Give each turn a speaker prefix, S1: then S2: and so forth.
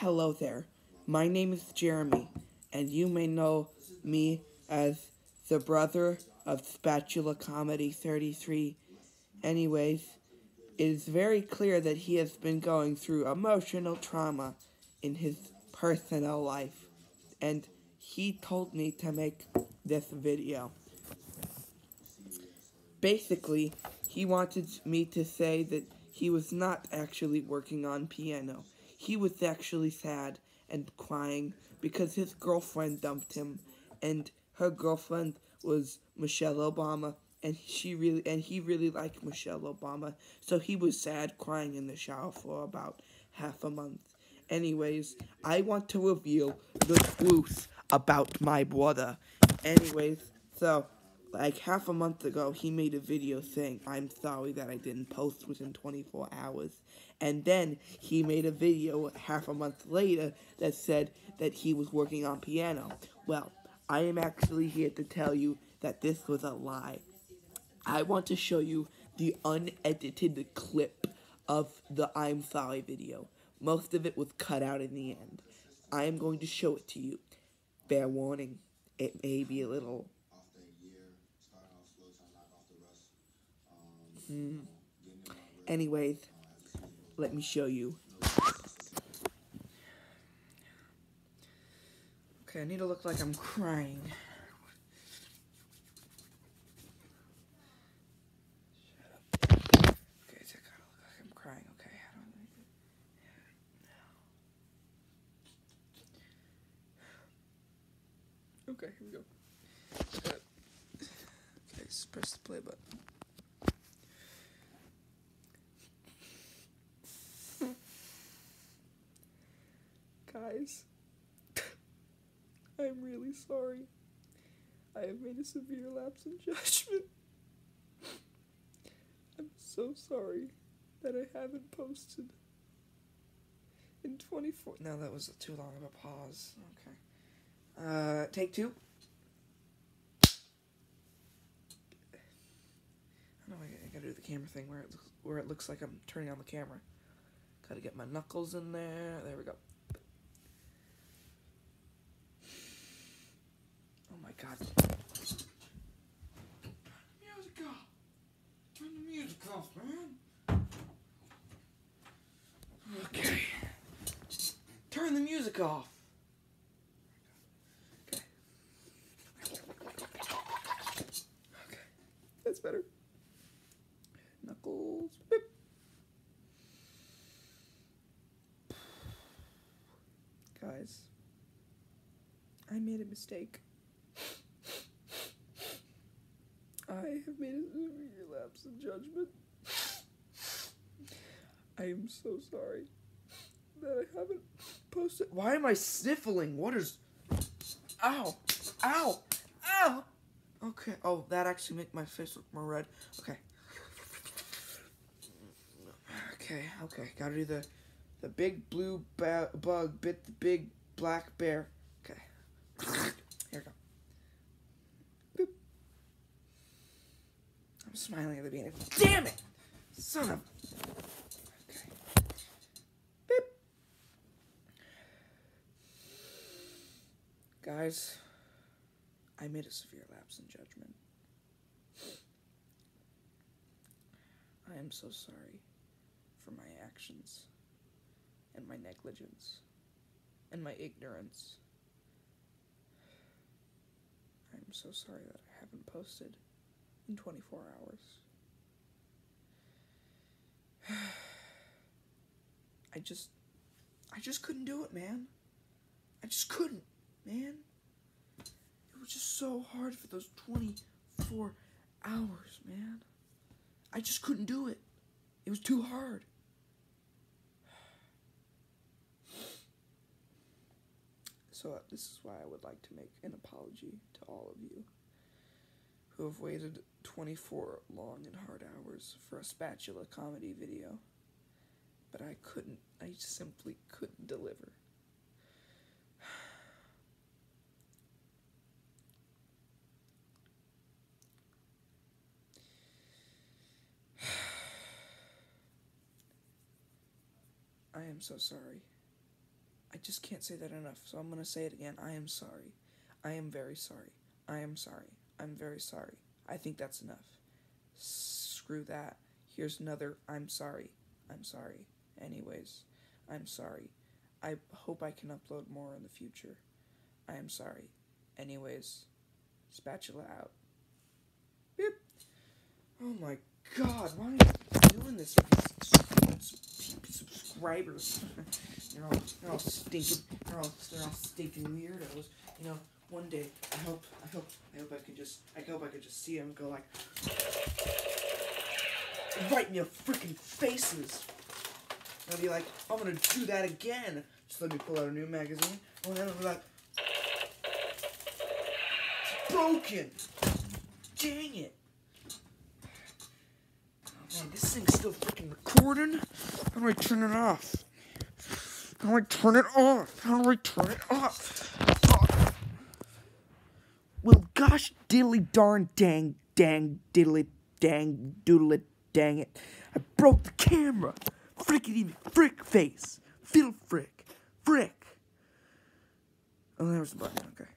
S1: Hello there. My name is Jeremy, and you may know me as the brother of Spatula Comedy 33. Anyways, it is very clear that he has been going through emotional trauma in his personal life, and he told me to make this video. Basically, he wanted me to say that he was not actually working on piano. He was actually sad and crying because his girlfriend dumped him, and her girlfriend was Michelle Obama, and she really and he really liked Michelle Obama, so he was sad crying in the shower for about half a month. Anyways, I want to reveal the truth about my brother. Anyways, so like half a month ago, he made a video saying, I'm sorry that I didn't post within 24 hours. And then he made a video half a month later that said that he was working on piano. Well, I am actually here to tell you that this was a lie. I want to show you the unedited clip of the I'm sorry video. Most of it was cut out in the end. I am going to show it to you. Fair warning, it may be a little Mm. Anyways, let me show you. Okay, I need to look like I'm crying. Okay, I gotta look like I'm crying. Okay, I don't like it. Okay, here we go. Just press the play button. Guys, I'm really sorry. I have made a severe lapse in judgment. I'm so sorry that I haven't posted in 24. No, that was too long of a pause. Okay. Uh, take two. I know I, I gotta do the camera thing where it looks, where it looks like I'm turning on the camera. Gotta get my knuckles in there. There we go. Oh my god. Turn the Music off. Turn the music off, man. Okay. Turn the music off. Okay. Okay. That's better. Knuckles. Beep. Guys, I made a mistake. I have made a severe lapse in judgment. I am so sorry that I haven't posted. Why am I sniffling? What is. Ow! Ow! Ow! Okay. Oh, that actually make my face look more red. Okay. Okay. Okay. Gotta do the the big blue bug bit the big black bear. Okay. Here we go. Boop. I'm smiling at the beginning. Damn it! Son of. Guys, I made a severe lapse in judgment. I am so sorry for my actions and my negligence and my ignorance. I am so sorry that I haven't posted in 24 hours. I just I just couldn't do it, man. I just couldn't, man. It was just so hard for those 24 hours, man. I just couldn't do it. It was too hard. So, uh, this is why I would like to make an apology to all of you who have waited 24 long and hard hours for a spatula comedy video. But I couldn't, I simply couldn't deliver. I am so sorry. I just can't say that enough, so I'm gonna say it again. I am sorry. I am very sorry. I am sorry. I'm very sorry. I think that's enough. Screw that. Here's another I'm sorry. I'm sorry. Anyways, I'm sorry. I hope I can upload more in the future. I am sorry. Anyways, spatula out. Beep. Oh my god, why are you doing this subscribers? they're all they're all stinking they're all they're all stinking weirdos. You know, one day I hope I hope I hope I could just I hope I could just see them go like right in your freaking faces. And I'll be like, I'm gonna do that again. Just let me pull out a new magazine. And then I'll be like, it's broken. Dang it. Oh man, this thing's still freaking recording. How do I turn it off? How do I turn it off? How do I turn it off? Oh. Well, gosh diddly darn dang dang diddly dang doodle it, dang it. I broke the camera. Frickety frick face. Fiddle frick. Frick. Oh, there was the button. Okay.